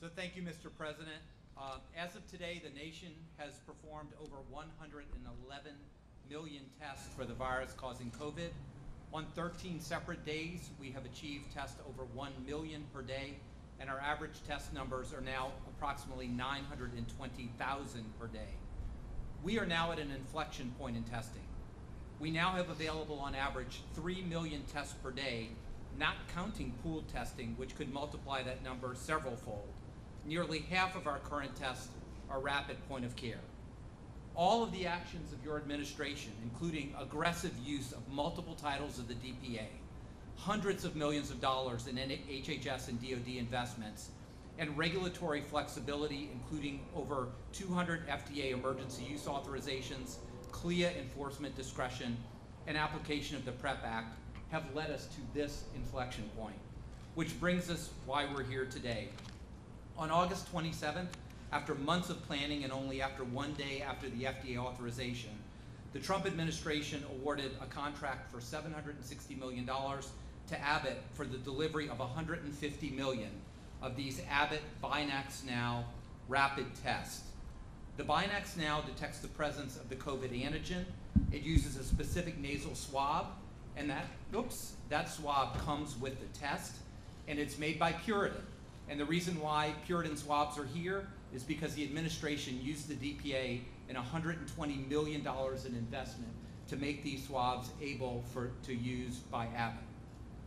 So thank you, Mr. President. Uh, As of today, the nation has performed over 111 million tests for the virus causing COVID. On 13 separate days, we have achieved tests over 1 million per day, and our average test numbers are now approximately 920,000 per day. We are now at an inflection point in testing. We now have available on average 3 million tests per day, not counting pooled testing, which could multiply that number several fold. Nearly half of our current tests are rapid point of care. All of the actions of your administration, including aggressive use of multiple titles of the DPA, hundreds of millions of dollars in HHS and DoD investments, and regulatory flexibility, including over 200 FDA emergency use authorizations, CLIA enforcement discretion, and application of the PREP Act, have led us to this inflection point, which brings us why we're here today. On August 27th, after months of planning and only after one day after the FDA authorization, the Trump administration awarded a contract for $760 million to Abbott for the delivery of 150 million of these Abbott Binax Now rapid tests. The Binax Now detects the presence of the COVID antigen. It uses a specific nasal swab, and that, oops, that swab comes with the test, and it's made by Puritan. And the reason why Puritan swabs are here is because the administration used the DPA and $120 million in investment to make these swabs able for, to use by Abbott.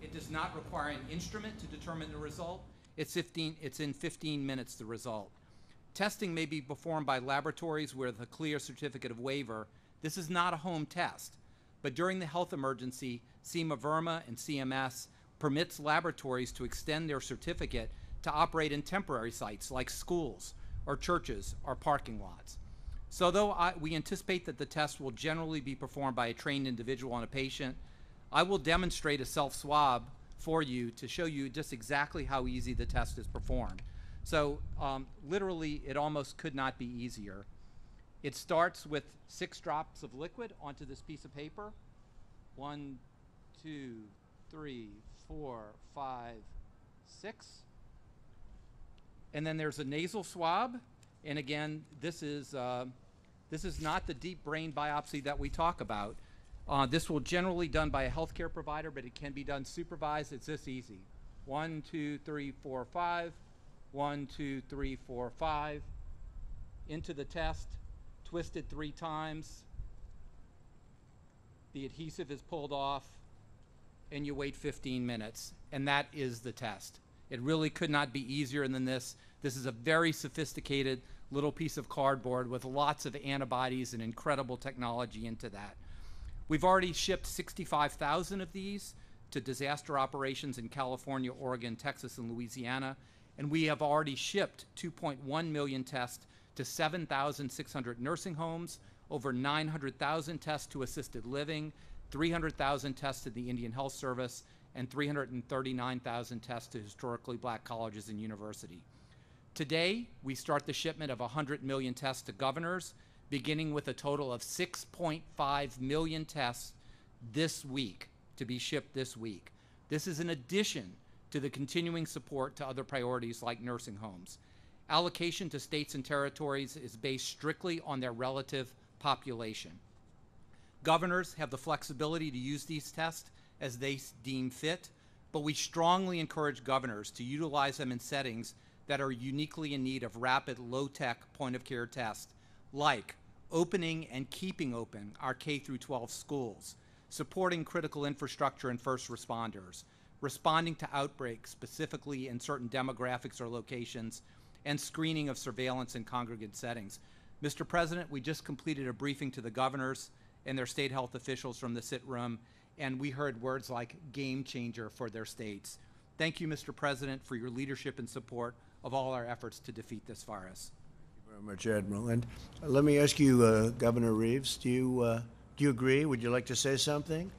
It does not require an instrument to determine the result. It's, 15, it's in 15 minutes, the result. Testing may be performed by laboratories with a CLIA certificate of waiver. This is not a home test. But during the health emergency, Seema Verma and CMS permits laboratories to extend their certificate to operate in temporary sites like schools or churches or parking lots. So though I, we anticipate that the test will generally be performed by a trained individual on a patient, I will demonstrate a self-swab for you to show you just exactly how easy the test is performed. So um, literally, it almost could not be easier. It starts with six drops of liquid onto this piece of paper. One, two, three, four, five, six. And then there's a nasal swab. And again, this is, uh, this is not the deep brain biopsy that we talk about. Uh, this will generally done by a healthcare provider, but it can be done supervised. It's this easy. One, two, three, four, five. One, two, three, four, five. Into the test, twisted three times. The adhesive is pulled off, and you wait 15 minutes. And that is the test. It really could not be easier than this. This is a very sophisticated little piece of cardboard with lots of antibodies and incredible technology into that. We've already shipped 65,000 of these to disaster operations in California, Oregon, Texas, and Louisiana, and we have already shipped 2.1 million tests to 7,600 nursing homes, over 900,000 tests to assisted living, 300,000 tests to the Indian Health Service, and 339,000 tests to historically black colleges and universities. Today, we start the shipment of 100 million tests to governors, beginning with a total of 6.5 million tests this week to be shipped this week. This is in addition to the continuing support to other priorities like nursing homes. Allocation to states and territories is based strictly on their relative population. Governors have the flexibility to use these tests as they deem fit, but we strongly encourage governors to utilize them in settings that are uniquely in need of rapid, low-tech point-of-care tests, like opening and keeping open our K through 12 schools, supporting critical infrastructure and first responders, responding to outbreaks specifically in certain demographics or locations, and screening of surveillance in congregate settings. Mr. President, we just completed a briefing to the governors and their state health officials from the sit room, and we heard words like game changer for their states. Thank you, Mr. President, for your leadership and support of all our efforts to defeat this virus. Thank you very much, Admiral. And uh, let me ask you, uh, Governor Reeves, do you, uh, do you agree? Would you like to say something?